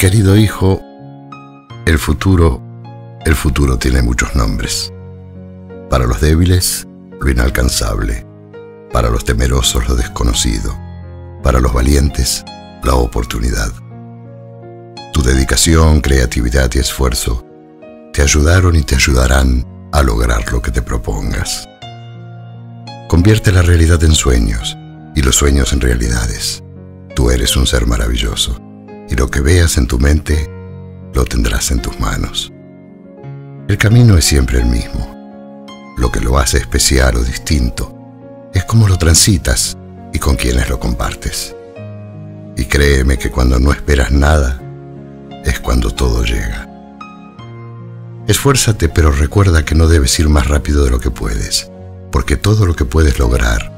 Querido hijo, el futuro, el futuro tiene muchos nombres. Para los débiles, lo inalcanzable. Para los temerosos, lo desconocido. Para los valientes, la oportunidad. Tu dedicación, creatividad y esfuerzo te ayudaron y te ayudarán a lograr lo que te propongas. Convierte la realidad en sueños y los sueños en realidades. Tú eres un ser maravilloso y lo que veas en tu mente lo tendrás en tus manos. El camino es siempre el mismo. Lo que lo hace especial o distinto es cómo lo transitas y con quienes lo compartes. Y créeme que cuando no esperas nada, es cuando todo llega. Esfuérzate, pero recuerda que no debes ir más rápido de lo que puedes, porque todo lo que puedes lograr,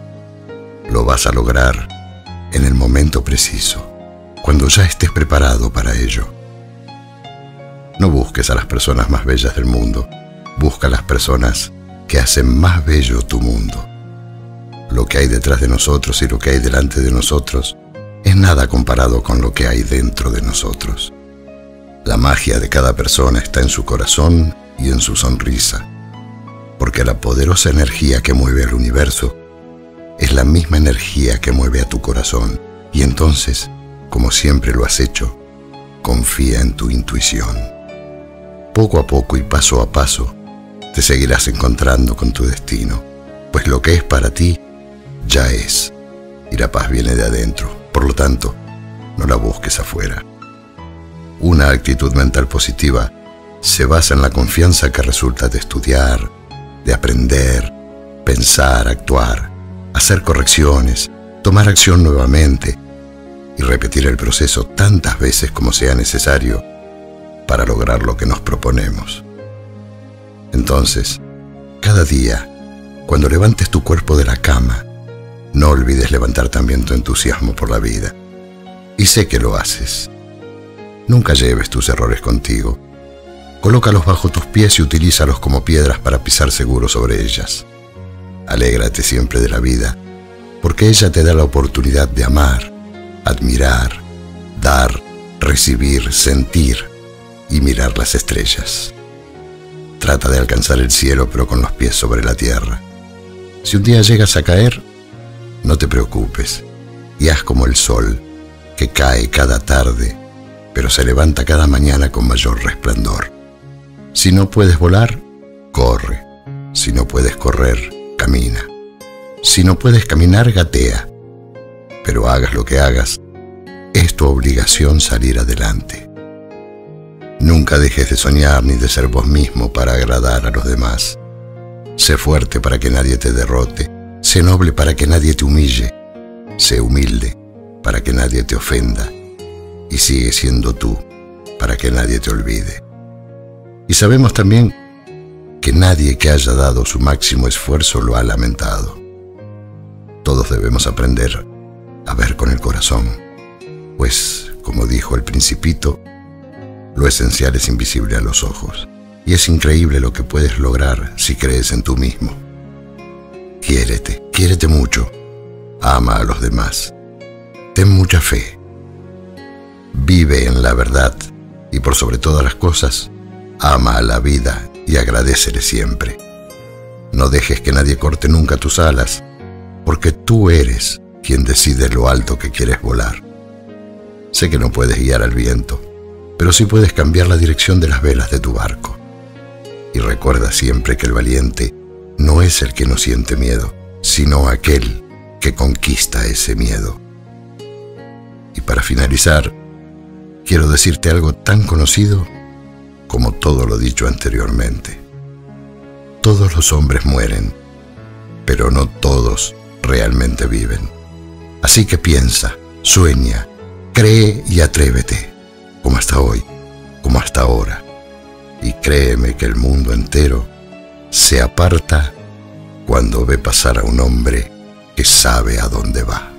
lo vas a lograr en el momento preciso, cuando ya estés preparado para ello. No busques a las personas más bellas del mundo, busca a las personas que hacen más bello tu mundo. Lo que hay detrás de nosotros y lo que hay delante de nosotros es nada comparado con lo que hay dentro de nosotros. La magia de cada persona está en su corazón y en su sonrisa, porque la poderosa energía que mueve al universo es la misma energía que mueve a tu corazón, y entonces, como siempre lo has hecho, confía en tu intuición. Poco a poco y paso a paso, te seguirás encontrando con tu destino, pues lo que es para ti ya es, y la paz viene de adentro. Por lo tanto, no la busques afuera. Una actitud mental positiva se basa en la confianza que resulta de estudiar, de aprender, pensar, actuar, hacer correcciones, tomar acción nuevamente y repetir el proceso tantas veces como sea necesario para lograr lo que nos proponemos. Entonces, cada día, cuando levantes tu cuerpo de la cama, no olvides levantar también tu entusiasmo por la vida. Y sé que lo haces. Nunca lleves tus errores contigo. Colócalos bajo tus pies y utilízalos como piedras para pisar seguro sobre ellas. Alégrate siempre de la vida, porque ella te da la oportunidad de amar, admirar, dar, recibir, sentir y mirar las estrellas. Trata de alcanzar el cielo pero con los pies sobre la tierra. Si un día llegas a caer, no te preocupes y haz como el sol, que cae cada tarde pero se levanta cada mañana con mayor resplandor. Si no puedes volar, corre. Si no puedes correr, camina. Si no puedes caminar, gatea. Pero hagas lo que hagas, es tu obligación salir adelante. Nunca dejes de soñar ni de ser vos mismo para agradar a los demás. Sé fuerte para que nadie te derrote. Sé noble para que nadie te humille. Sé humilde para que nadie te ofenda y sigue siendo tú, para que nadie te olvide. Y sabemos también que nadie que haya dado su máximo esfuerzo lo ha lamentado. Todos debemos aprender a ver con el corazón, pues, como dijo el principito, lo esencial es invisible a los ojos, y es increíble lo que puedes lograr si crees en tú mismo. Quiérete, quiérete mucho, ama a los demás, ten mucha fe Vive en la verdad y por sobre todas las cosas, ama a la vida y agradecele siempre. No dejes que nadie corte nunca tus alas, porque tú eres quien decide lo alto que quieres volar. Sé que no puedes guiar al viento, pero sí puedes cambiar la dirección de las velas de tu barco. Y recuerda siempre que el valiente no es el que no siente miedo, sino aquel que conquista ese miedo. Y para finalizar, quiero decirte algo tan conocido como todo lo dicho anteriormente. Todos los hombres mueren, pero no todos realmente viven. Así que piensa, sueña, cree y atrévete, como hasta hoy, como hasta ahora. Y créeme que el mundo entero se aparta cuando ve pasar a un hombre que sabe a dónde va.